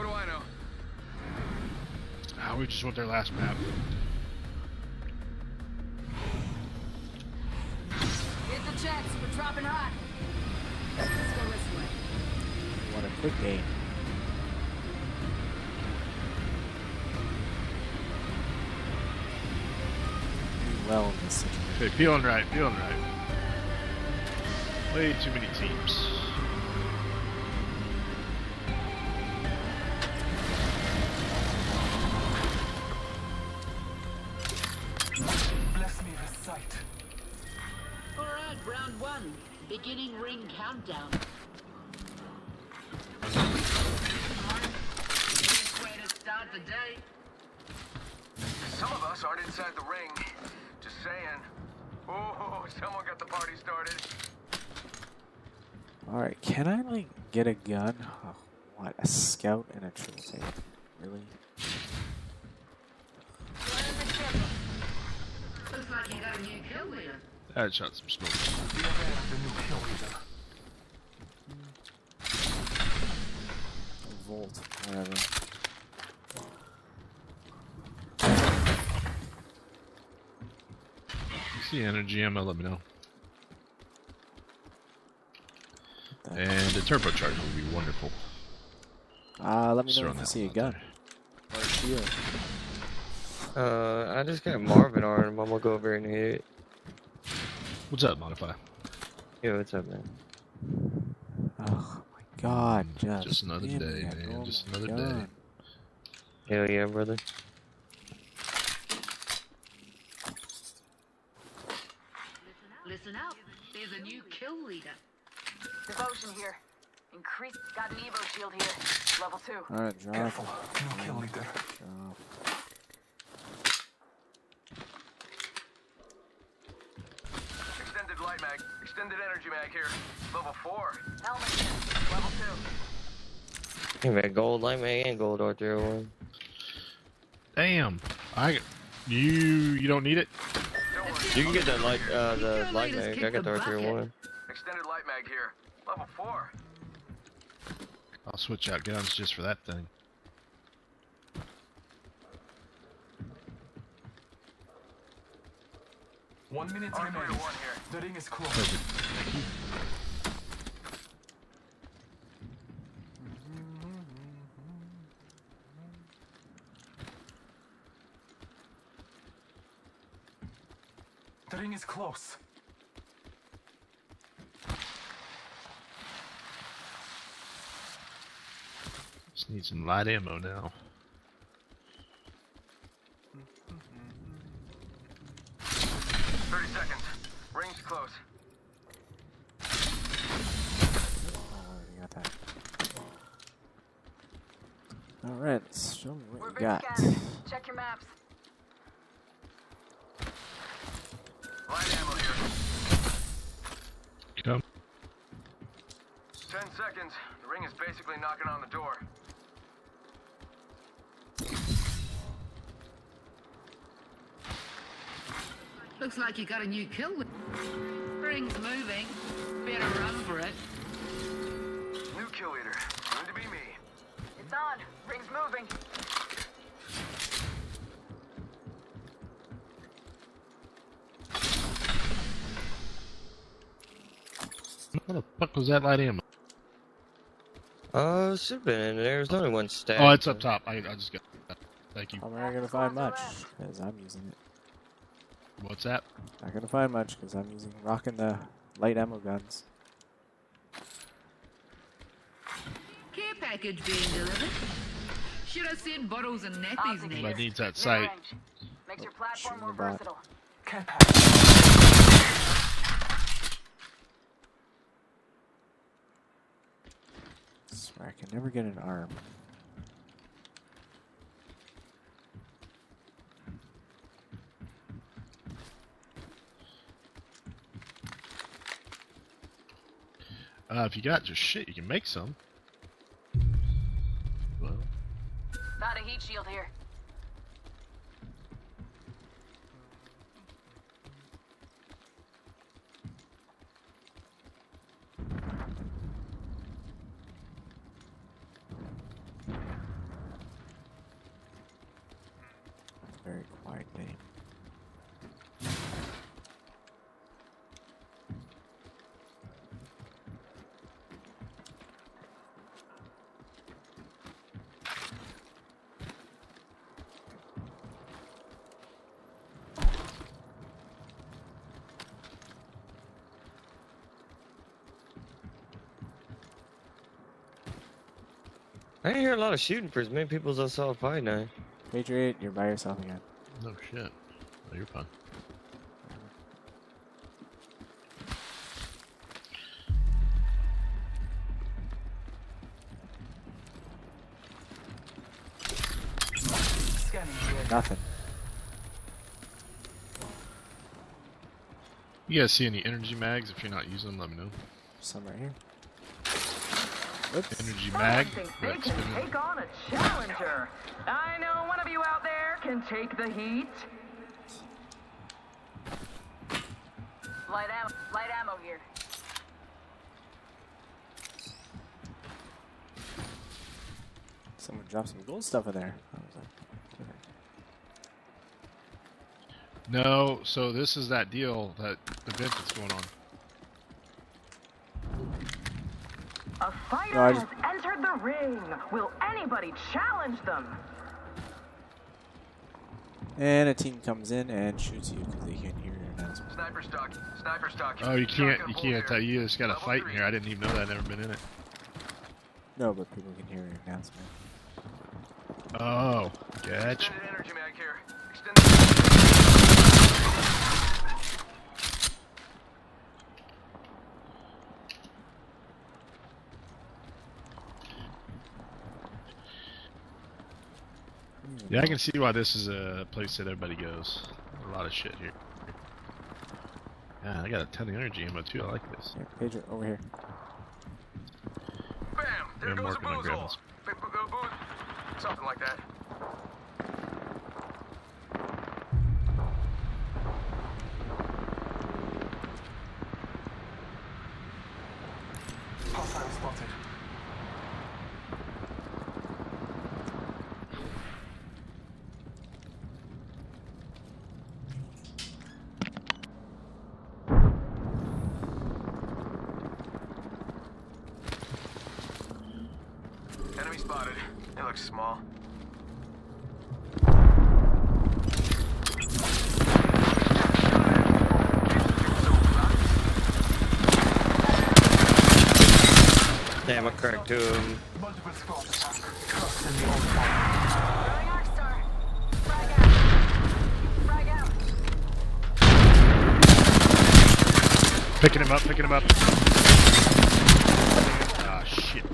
What do I know? Ah, we just went their last map. Hit the jets. We're dropping hot. Let's go this way. What a quick game. Do well in this situation. Okay, peeling right, peeling right. Way too many teams. Beginning ring countdown. Best way to start the day. Some of us aren't inside the ring. Just saying. Oh, someone got the party started. Alright, can I, like, get a gun? Oh, what? A scout and a triple tape? Really? Looks like you got a new kill leader. I had shot some smoke. We have the new kill leader. A volt, whatever. You see energy ammo, let me know. What the- And a turbocharger would be wonderful. Uh, let me Just know throwing if you that see a gun. there. Or a shield. Uh, I just got Marvin arm. I'm gonna go over and hit it. What's up, Modify? Yo, what's up, man? Oh my god, just. Just another day, man, normal just another day. gun. Hell yeah, brother. Listen up. There's a new kill leader. Devotion here. Increase. Got an Evo shield here. Level two. Alright, drop. Careful. New kill leader. Drop. Extended light mag. Extended energy mag here. Level 4. Helmet. Level two. Hey man, gold light man and gold R301. Damn. I you you don't need it? Don't. You can get that light, uh, the light mag. I got the the bucket. R301. Extended light mag here. Level 4. I'll switch out guns just for that thing. One minute R3 to 1 remaining. here. The ring is close. Perfect. The ring is close. Just need some light ammo now. Maps. Light ammo here. Come. Ten seconds. The ring is basically knocking on the door. Looks like you got a new kill leader. Ring's moving. Better run for it. New kill leader. Soon to be me. It's on. Ring's moving. What the fuck was that light ammo? Uh, should've been in there. There's only one stat. Oh, it's up top. I, I just got that. Thank you. I'm not gonna find much, because I'm using it. What's that? Not gonna find much, because I'm using, rocking the light ammo guns. Care package being delivered. Should have said bottles and nappies Optic next. I need that sight. Makes your platform more versatile. Care package. Swear I can never get an arm. Uh, if you got just shit, you can make some. Well, Found a heat shield here. right name. I didn't hear a lot of shooting for as many people as I saw fight now. Patriot, you're by yourself again. No shit. Oh, you're fine. Scanning the area. Nothing. You guys see any energy mags? If you're not using them, let me know. Some right here. Whoops. Energy mag. Someone thinks they can take on a challenger. I know one of you out there can take the heat. Light ammo, light ammo here. Someone dropped some gold stuff in there. I was like, okay. No, so this is that deal, that event that's going on. A fighter No, I just- has entered the ring. Will anybody challenge them? And a team comes in and shoots you because they can't hear your announcement. Sniper stock. Sniper stock. Oh, you can't, you can't. here. Uh, you just got a Level fight in here. I didn't even know that. Never been in it. No, but people can hear your announcement. Oh, gotcha. Extended energy mag here. Extended. Yeah, I can see why this is a place that everybody goes. A lot of shit here. Yeah, I got a ton of energy ammo too. I like this. Here, Patriot, over here. Bam! There Yeah, I'm goes a working on booze hole. this. B- b- b- booze. Something like that. Hostile spotted. Enemy spotted. It looks small. Damn, I cracked two of them. Multiple squad attack. Trust in the old one. Throwing Arc Star. Frag out. Frag out. Picking him up, picking him up. Ah, shit.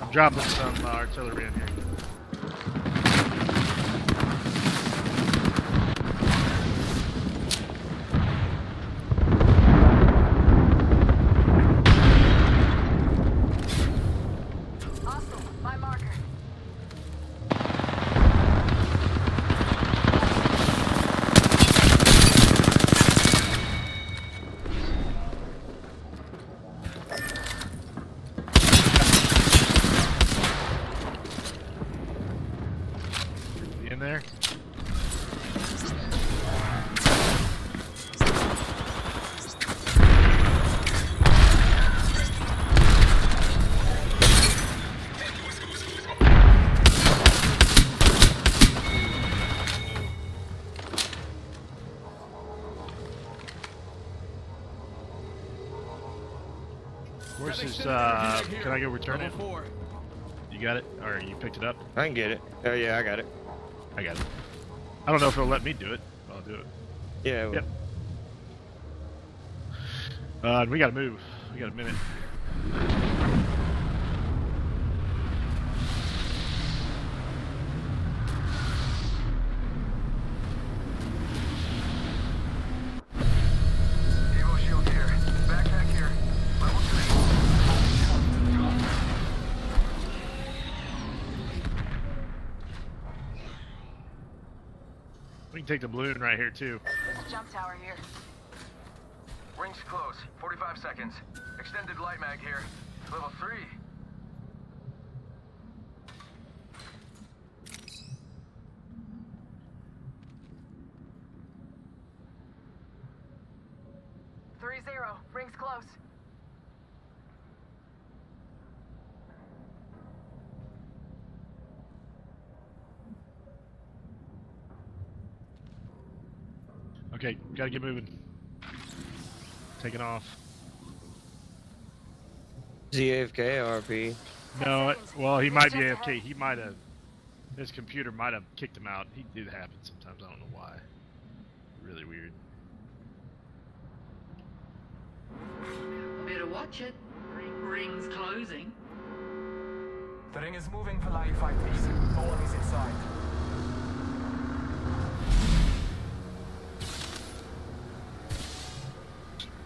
I'm dropping some uh, artillery in here. Uh, can I go return it? You got it? Or you picked it up? I can get it. Oh yeah, I got it. I got it. I don't know if it'll let me do it. I'll do it. Yeah. Yep. Uh, we gotta move. We got a minute. take the balloon right here, too. There's a jump tower here. Ring's close. 45 seconds. Extended light mag here. Level 3. Okay, gotta get moving. Taking off. ZFK RP. No, well, he might be AFK. He might have. His computer might have kicked him out. He did happen sometimes. I don't know why. Really weird. Better watch it. Ring, ring's closing. The ring is moving for live fighters. No one is inside.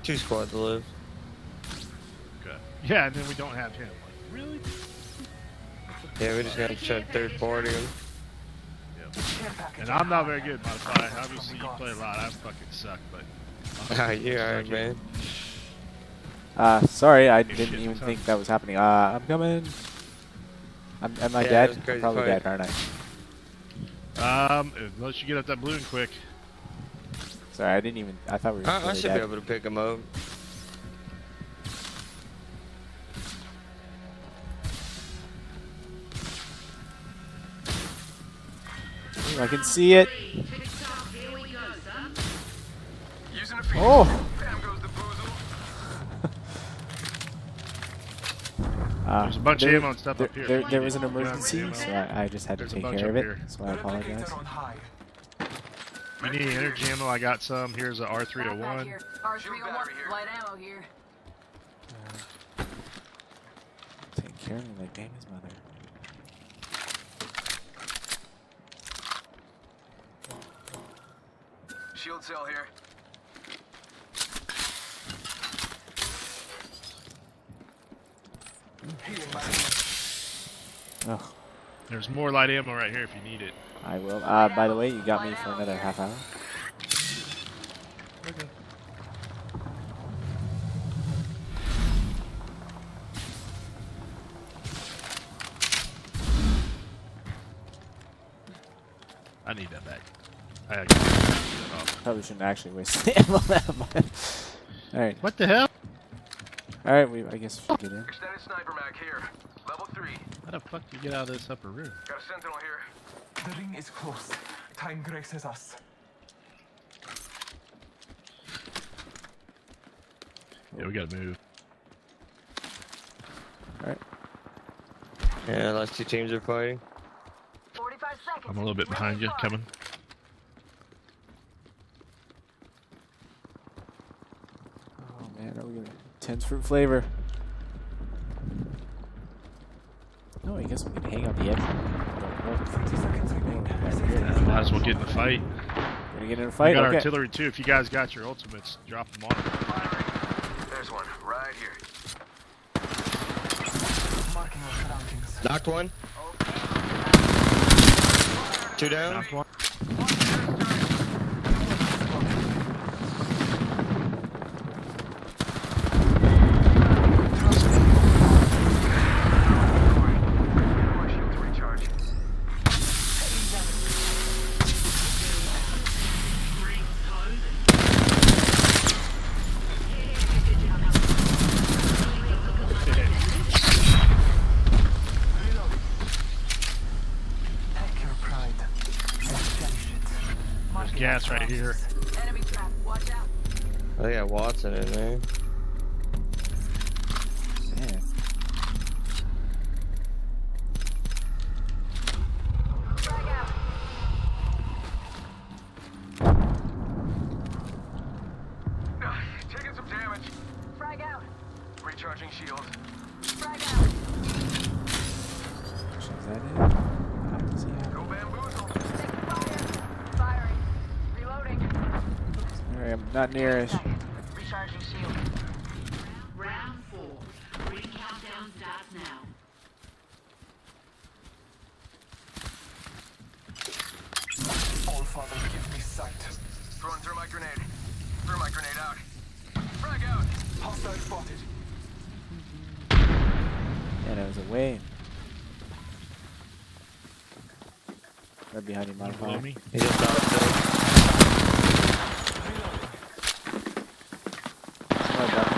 Two squads to live. Okay. Yeah, and then we don't have him. Like, really? Yeah, we just gotta check third party. him. Care And I'm not on very high. good, Modify. Obviously, you play a lot. I fucking suck, but. Ah, you alright, man. Uh, sorry, I shit didn't even think that was happening. Uh, I'm coming. I'm, am I Yeah, dead? I'm probably fight. dead, aren't I? Um, unless you get up that balloon quick. Sorry, I didn't even. I thought we were I, I should dead. be able to pick him up. I can see it. Three, fixed up. Here we go, son. Using a feed. Oh. Bam goes the boozle. Uh, There's a bunch of there, ammo and stuff there, up here. There, there was an emergency, so I, I just had to There's a take care of it. here. So I apologize. Replicator. You need energy ammo? I got some. Here's a Backpack R301. here. R301. Light ammo here. Take care of me like Damon's mother. Shield cell here. Healing. Oh, There's more light ammo right here if you need it. I will. Uh, by the way, you got me for another half hour. Okay. I need that back. I gotta get that off. Probably shouldn't actually waste the ammo that much. All right, What the hell? all right. We, I guess we should get in. Extended sniper mag here. Level three. How the fuck do you get out of this upper room? Got a sentinel here. The ring is close. Time graces us. Yeah, we gotta move. All right. Yeah, last two teams are fighting. 45 seconds. I'm a little bit behind you. far. Coming. Oh man, are we gonna intense fruit flavor? No, I guess we can hang out the edge. Don't- 30 seconds remain. Yeah, might as well get in the fight. Gonna get in a We fight. got Okay. artillery too. If you guys got your ultimates, drop them on. them. There's one. Right here. Marking our surroundings. Knocked one. Two down. Knocked one. My shield to recharge. Ring's closing. Take your pride and cherish it. There's gas right here. surroundings. Enemy trap. Watch out. Oh, got Wattson in there. Man. Frag out. Ah, Taking some damage. Frag out. Recharging shield. Frag out. Is that it? I can see how- Go bamboozle. Taking fire. Firing. Reloading. All right, I'm not near it. Second. Recharging shield. Round four. Ring countdown starts now. All father, give me sight. Throwing thermite grenade. Thermite grenade out. Frag out. Hostile spotted. And it was away. Right behind you, modifier. me. He just knocked two. Reloading. Canada.